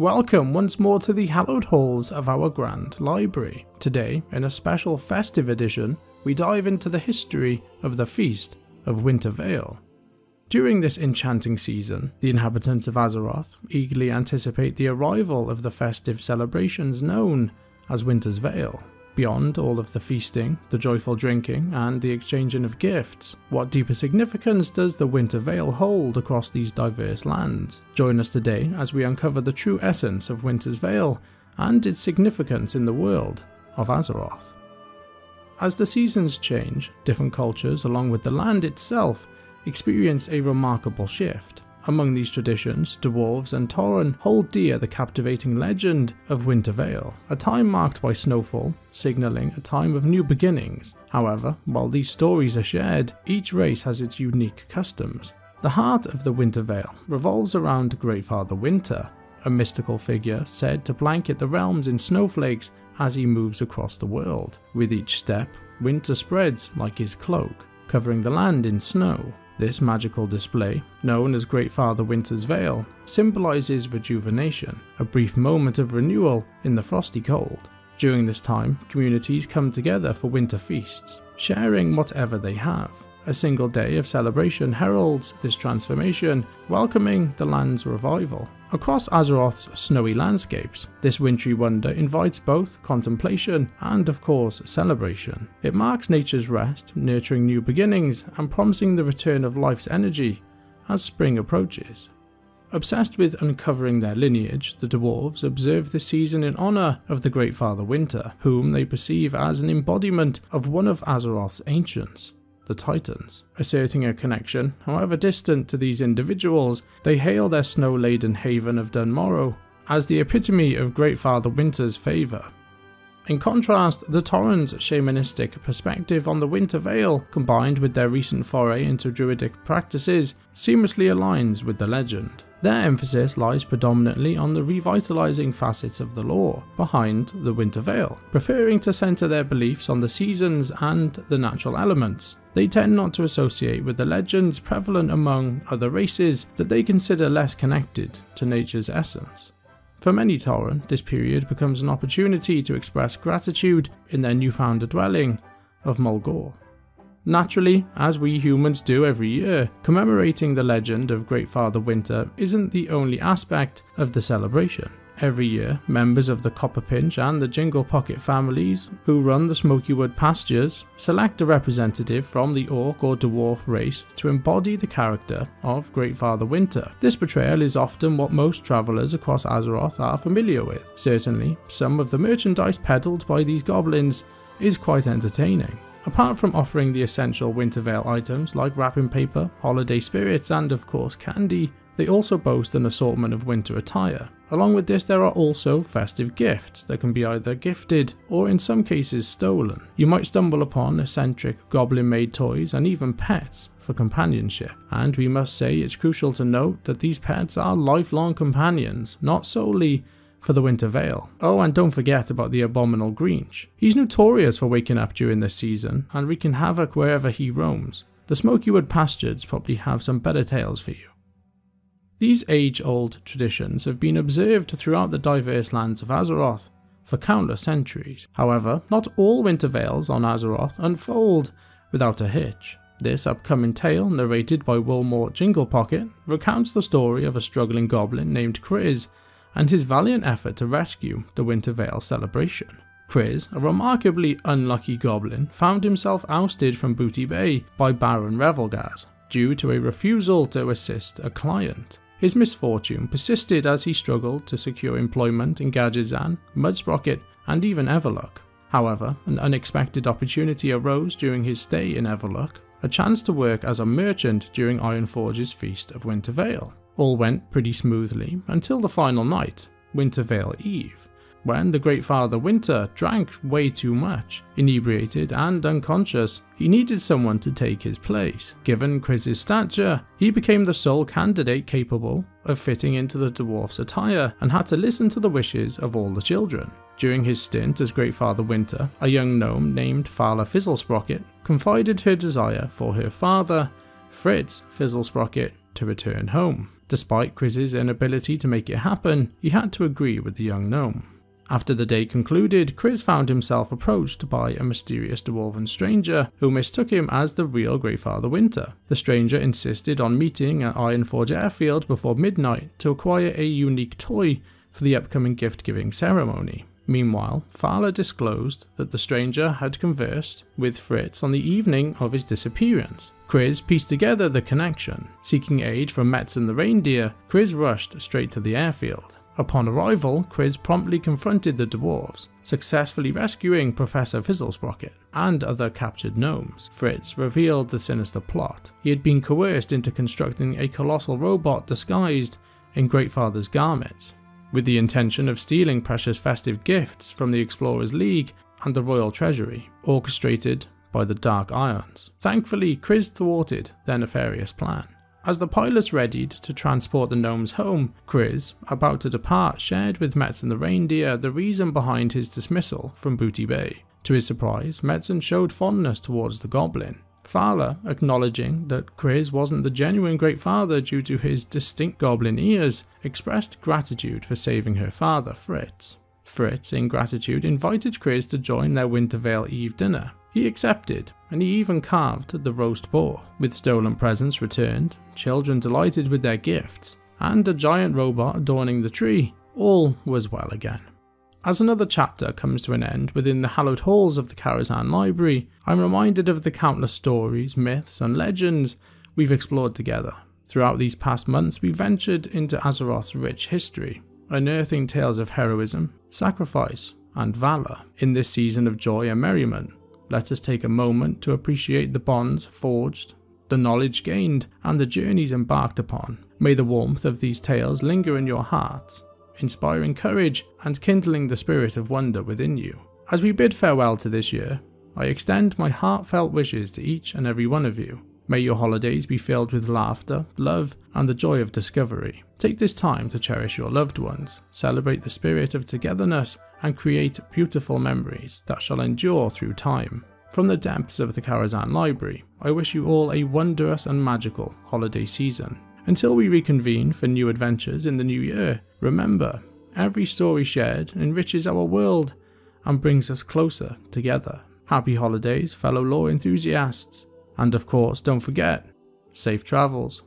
Welcome once more to the hallowed halls of our Grand Library. Today, in a special festive edition, we dive into the history of the Feast of Winter Veil. During this enchanting season, the inhabitants of Azeroth eagerly anticipate the arrival of the festive celebrations known as Winter's Veil. Beyond all of the feasting, the joyful drinking, and the exchanging of gifts, what deeper significance does the Winter Veil hold across these diverse lands? Join us today as we uncover the true essence of Winter's Veil and its significance in the world of Azeroth. As the seasons change, different cultures, along with the land itself, experience a remarkable shift. Among these traditions, dwarves and Tauren hold dear the captivating legend of Winter Veil, a time marked by snowfall, signalling a time of new beginnings. However, while these stories are shared, each race has its unique customs. The heart of the Winter Veil revolves around Great Father Winter, a mystical figure said to blanket the realms in snowflakes as he moves across the world. With each step, winter spreads like his cloak, covering the land in snow. This magical display, known as Great Father Winter's Veil, symbolises rejuvenation, a brief moment of renewal in the frosty cold. During this time, communities come together for winter feasts, sharing whatever they have. A single day of celebration heralds this transformation, welcoming the land's revival. Across Azeroth's snowy landscapes, this wintry wonder invites both contemplation and, of course, celebration. It marks nature's rest, nurturing new beginnings and promising the return of life's energy as spring approaches. Obsessed with uncovering their lineage, the dwarves observe the season in honour of the Great Father Winter, whom they perceive as an embodiment of one of Azeroth's ancients the Titans. Asserting a connection, however distant to these individuals, they hail their snow-laden haven of Dun Morogh as the epitome of Great Father Winter's favour. In contrast, the Tauren's shamanistic perspective on the Winter Veil, combined with their recent foray into druidic practices, seamlessly aligns with the legend. Their emphasis lies predominantly on the revitalizing facets of the lore behind the Winter Veil, preferring to center their beliefs on the seasons and the natural elements. They tend not to associate with the legends prevalent among other races that they consider less connected to nature's essence. For many Tauren, this period becomes an opportunity to express gratitude in their newfound dwelling of Mulgore. Naturally, as we humans do every year, commemorating the legend of Great Father Winter isn't the only aspect of the celebration. Every year, members of the Copperpinch and the Jingle Pocket families, who run the Smokywood pastures, select a representative from the Orc or Dwarf race to embody the character of Great Father Winter. This portrayal is often what most travellers across Azeroth are familiar with. Certainly, some of the merchandise peddled by these goblins is quite entertaining. Apart from offering the essential Winter Veil items like wrapping paper, holiday spirits, and of course candy, they also boast an assortment of winter attire. Along with this, there are also festive gifts that can be either gifted or in some cases stolen. You might stumble upon eccentric goblin made toys and even pets for companionship. And we must say it's crucial to note that these pets are lifelong companions, not solely for the Winter Veil. Oh, and don't forget about the abominable Greench. He's notorious for waking up during this season and wreaking havoc wherever he roams. The Smokywood pastures probably have some better tales for you. These age-old traditions have been observed throughout the diverse lands of Azeroth for countless centuries. However, not all Winter Veils on Azeroth unfold without a hitch. This upcoming tale, narrated by Wulmort Jinglepocket, recounts the story of a struggling goblin named Kriz and his valiant effort to rescue the Winter Veil celebration. Kriz, a remarkably unlucky goblin, found himself ousted from Booty Bay by Baron Revilgaz due to a refusal to assist a client. His misfortune persisted as he struggled to secure employment in Gadgetzan, Mudsprocket, and even Everlook. However, an unexpected opportunity arose during his stay in Everlook, a chance to work as a merchant during Ironforge's Feast of Winter Veil. All went pretty smoothly until the final night, Winter Veil Eve, when the Great Father Winter drank way too much. Inebriated and unconscious, he needed someone to take his place. Given Kriz's stature, he became the sole candidate capable of fitting into the dwarf's attire and had to listen to the wishes of all the children. During his stint as Great Father Winter, a young gnome named Fala Fizzlesprocket confided her desire for her father, Fritz Fizzlesprocket, to return home. Despite Kriz's inability to make it happen, he had to agree with the young gnome. After the day concluded, Kriz found himself approached by a mysterious dwarven stranger who mistook him as the real Greatfather Winter. The stranger insisted on meeting at Ironforge Airfield before midnight to acquire a unique toy for the upcoming gift giving ceremony. Meanwhile, Fowler disclosed that the stranger had conversed with Fritz on the evening of his disappearance. Kriz pieced together the connection. Seeking aid from Metzen the reindeer, Kriz rushed straight to the airfield. Upon arrival, Kriz promptly confronted the dwarves, successfully rescuing Professor Fizzlesprocket and other captured gnomes. Fritz revealed the sinister plot. He had been coerced into constructing a colossal robot disguised in Greatfather's garments, with the intention of stealing precious festive gifts from the Explorers League and the Royal Treasury, orchestrated by the Dark Irons. Thankfully, Kriz thwarted their nefarious plan. As the pilots readied to transport the gnomes home, Kriz, about to depart, shared with Metzen the reindeer the reason behind his dismissal from Booty Bay. To his surprise, Metzen showed fondness towards the goblin. Fowler, acknowledging that Kriz wasn't the genuine Great Father due to his distinct goblin ears, expressed gratitude for saving her father, Fritz. Fritz, in gratitude, invited Kriz to join their Winter Veil Eve dinner. He accepted, and he even carved the roast boar. With stolen presents returned, children delighted with their gifts, and a giant robot adorning the tree, all was well again. As another chapter comes to an end within the hallowed halls of the Karazhan Library, I'm reminded of the countless stories, myths, and legends we've explored together. Throughout these past months, we ventured into Azeroth's rich history, unearthing tales of heroism, sacrifice, and valour. In this season of joy and merriment, let us take a moment to appreciate the bonds forged, the knowledge gained, and the journeys embarked upon. May the warmth of these tales linger in your hearts, inspiring courage and kindling the spirit of wonder within you. As we bid farewell to this year, I extend my heartfelt wishes to each and every one of you. May your holidays be filled with laughter, love, and the joy of discovery. Take this time to cherish your loved ones, celebrate the spirit of togetherness, and create beautiful memories that shall endure through time. From the depths of the Karazhan Library, I wish you all a wondrous and magical holiday season. Until we reconvene for new adventures in the new year, remember, every story shared enriches our world and brings us closer together. Happy holidays, fellow lore enthusiasts. And of course, don't forget, safe travels.